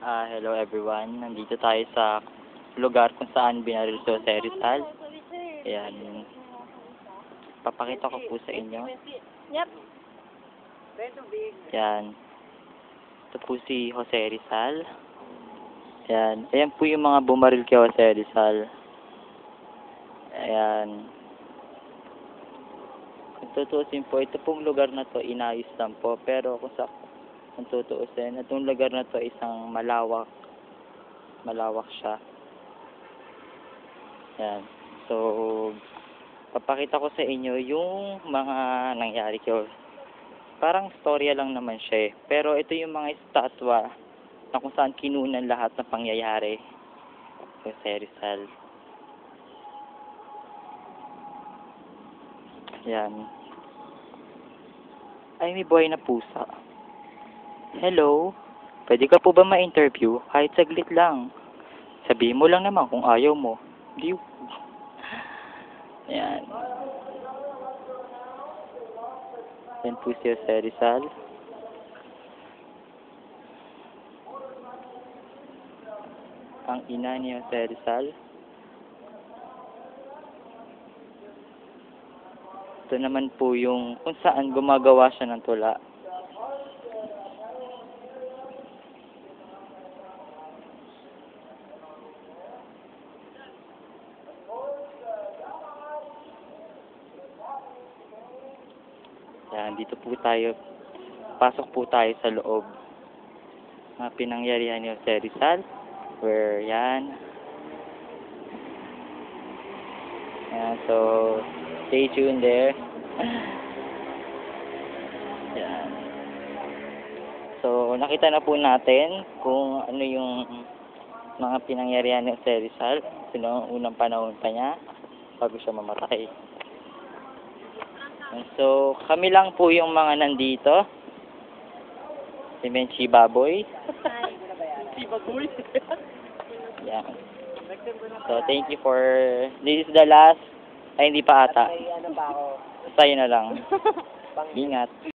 Ah, hello everyone. Nandito tayo sa lugar kung saan binaril si Jose Rizal. Ayan. Papakita ko po sa inyo. Yep. Ayan. Ito po si Jose Rizal. Ayan. Ayan po yung mga bumaril kay Jose Rizal. Ayan. Kung tutuusin po, ito pong lugar na to inayos lang po. Pero kung sa kung tutuusin, itong lugar na to isang malawak. Malawak siya. Ayan. So, papakita ko sa inyo yung mga nangyari kay parang storya lang naman siya eh. Pero ito yung mga estatwa na kung saan kinunan lahat ng pangyayari. Jose Rizal. Yan. Ay, may buhay na pusa. Hello? Pwede ka po ba ma-interview? Kahit saglit lang. Sabihin mo lang naman kung ayaw mo. Di Yan. Yan po si Jose Rizal. Ang ina ni Jose Rizal. Ito naman po yung kung saan gumagawa siya ng tula. Yan, dito po tayo. Pasok po tayo sa loob. Mga pinangyarihan ni Jose Rizal. Where yan. Yan, so, stay tuned there. yan. So, nakita na po natin kung ano yung mga pinangyarihan ni Rizal. Sino ang unang panahon pa niya bago siya mamatay. So, kami lang po yung mga nandito. Si Menchi Baboy. Yan. So, thank you for... This is the last... Ay, hindi pa ata. Ano Sa'yo na lang. Ingat.